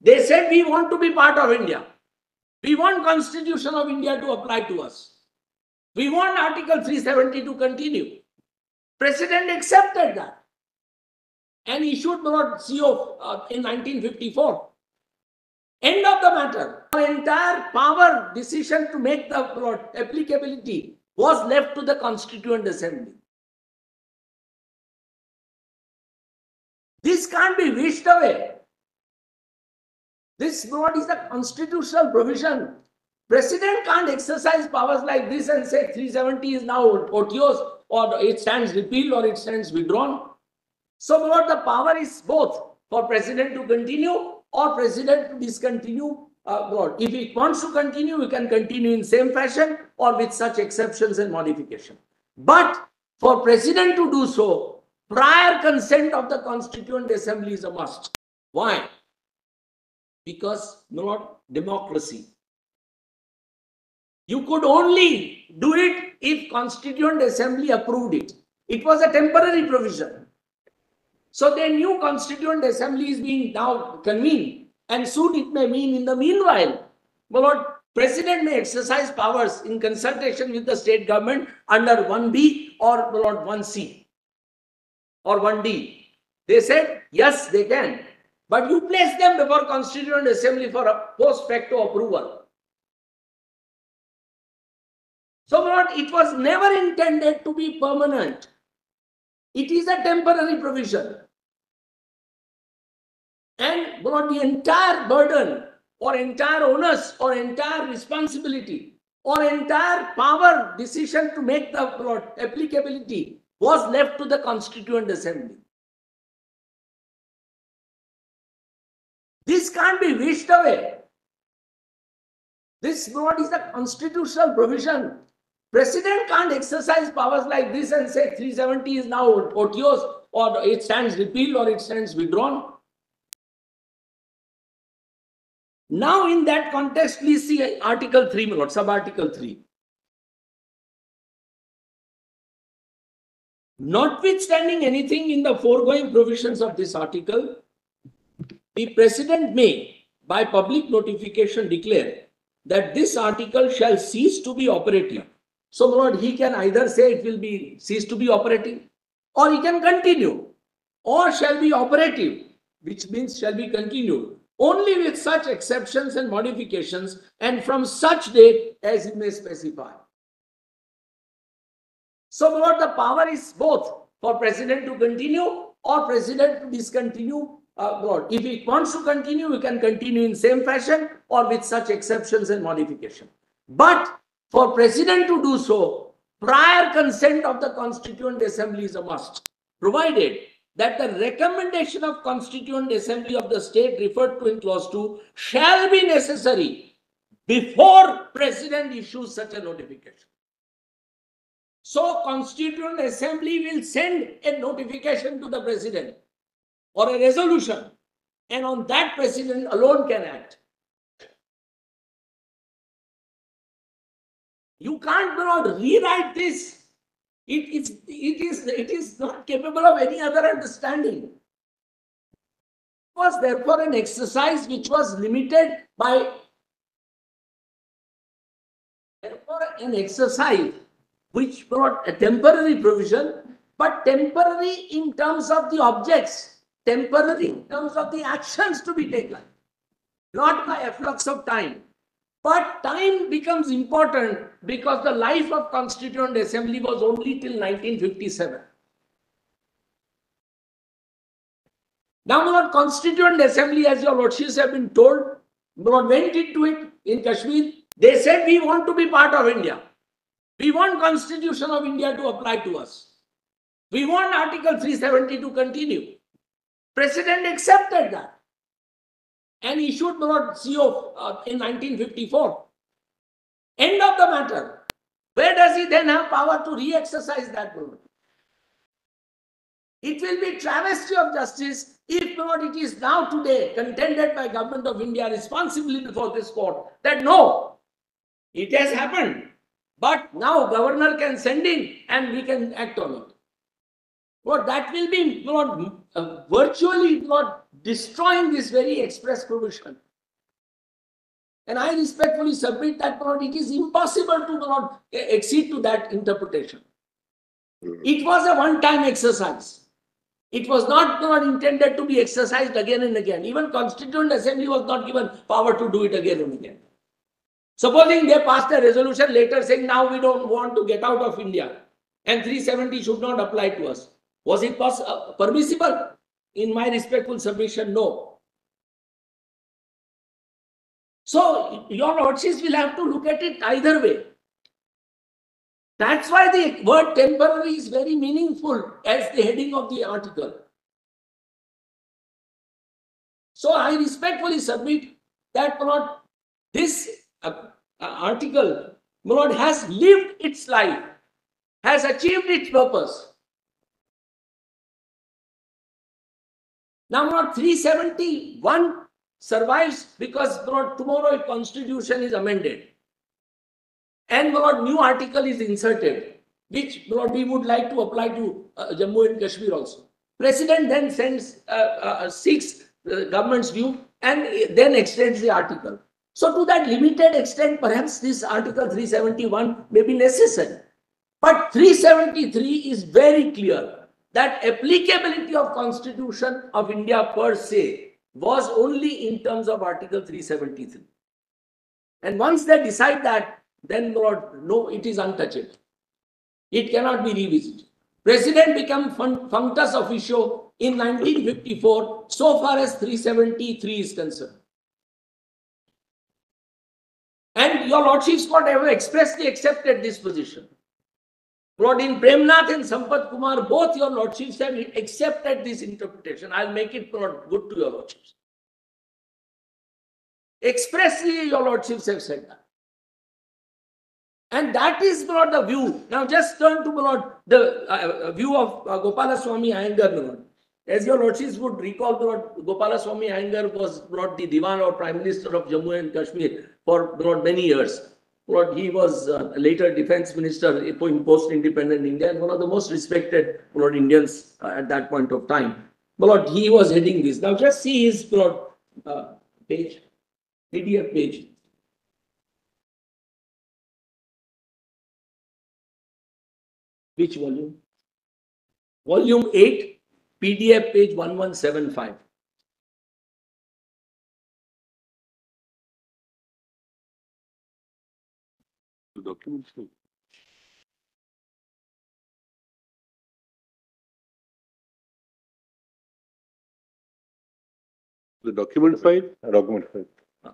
They said we want to be part of India. We want Constitution of India to apply to us. We want Article 370 to continue. President accepted that and issued Lord CO uh, in 1954. End of the matter. Our entire power decision to make the Lord, applicability was left to the Constituent Assembly. This can't be wished away. This what is the constitutional provision. President can't exercise powers like this and say 370 is now otiose or it stands repealed or it stands withdrawn. So what the power is both for president to continue or president to discontinue uh, If he wants to continue, we can continue in same fashion or with such exceptions and modification. But for president to do so, prior consent of the Constituent Assembly is a must. Why? Because not democracy. You could only do it if Constituent Assembly approved it. It was a temporary provision. So the new Constituent Assembly is being now convened and soon it may mean in the meanwhile, well, President may exercise powers in consultation with the state government under 1B or well, 1C or 1D. They said, yes, they can. But you place them before Constituent Assembly for a post facto approval. So what it was never intended to be permanent. It is a temporary provision. And brought the entire burden or entire onus or entire responsibility or entire power decision to make the applicability was left to the Constituent Assembly. This can't be wished away. This what is the constitutional provision President can't exercise powers like this and say 370 is now otiose or it stands repealed or it stands withdrawn. Now, in that context, please see Article 3, Lord, sub-article 3. Notwithstanding anything in the foregoing provisions of this article, the President may, by public notification, declare that this article shall cease to be operative so Lord, he can either say it will be cease to be operative or he can continue or shall be operative, which means shall be continued only with such exceptions and modifications and from such date as it may specify. So Lord, the power is both for president to continue or president to discontinue uh, Lord. If it wants to continue, we can continue in same fashion or with such exceptions and modification. But for president to do so, prior consent of the Constituent Assembly is a must, provided that the recommendation of Constituent Assembly of the state referred to in clause 2 shall be necessary before president issues such a notification. So Constituent Assembly will send a notification to the president or a resolution and on that president alone can act. You can't not rewrite this. It is, it, is, it is not capable of any other understanding. It was therefore an exercise which was limited by therefore an exercise which brought a temporary provision, but temporary in terms of the objects, temporary in terms of the actions to be taken, not by efflux of time. But time becomes important because the life of Constituent Assembly was only till 1957. Now, Lord, Constituent Assembly, as your lordships have been told, went into it in Kashmir. They said we want to be part of India. We want Constitution of India to apply to us. We want Article 370 to continue. President accepted that and issued Lord CO uh, in 1954. End of the matter. Where does he then have power to re-exercise that power? It will be travesty of justice if not it is now today contended by government of India responsibly before this court that no, it has happened. But now governor can send in and we can act on it. Lord, that will be, Lord, uh, virtually, Lord, destroying this very express provision. And I respectfully submit that, Lord, it is impossible to, Lord, e- accede to that interpretation. Hmm. It was a one-time exercise. It was not, not intended to be exercised again and again. Even Constituent Assembly was not given power to do it again and again. Supposing they passed a resolution later saying now we don't want to get out of India and 370 should not apply to us. Was it pos- uh, permissible? In my respectful submission, no. So your lordships will have to look at it either way. That's why the word temporary is very meaningful as the heading of the article. So I respectfully submit that this uh, uh, article, Lord, has lived its life, has achieved its purpose. Now, Lord, 371 survives because tomorrow constitution is amended. And new article is inserted, which we would like to apply to uh, Jammu and Kashmir also. President then sends, uh, uh, the government's view and then extends the article. So to that limited extent, perhaps this article 371 may be necessary. But 373 is very clear that applicability of constitution of India per se was only in terms of article 373. And once they decide that, then Lord, no, it is untouchable. It cannot be revisited. President became fun- functus officio in 1954 so far as 373 is concerned. And your lordships court have expressly accepted this position. Lord, in Premnath and Sampat Kumar, both your lordships have accepted this interpretation. I'll make it Lord, good to your lordships. Expressly, your lordships have said that. And that is Lord the view. Now just turn to Lord the uh, view of uh, Gopala Swami Iyengar. As your lordships would recall, Lord Gopala Swami Iyengar was Lord the Diwan or Prime Minister of Jammu and Kashmir for Lord many years. Lord, he was uh, later defense minister in post-independent India and one of the most respected Lord Indians uh, at that point of time. Lord, he was heading this. Now just see his Lord uh, page, PDF page. Which volume? Volume 8, PDF page 1175. The document five. The document file? Document file. Ah.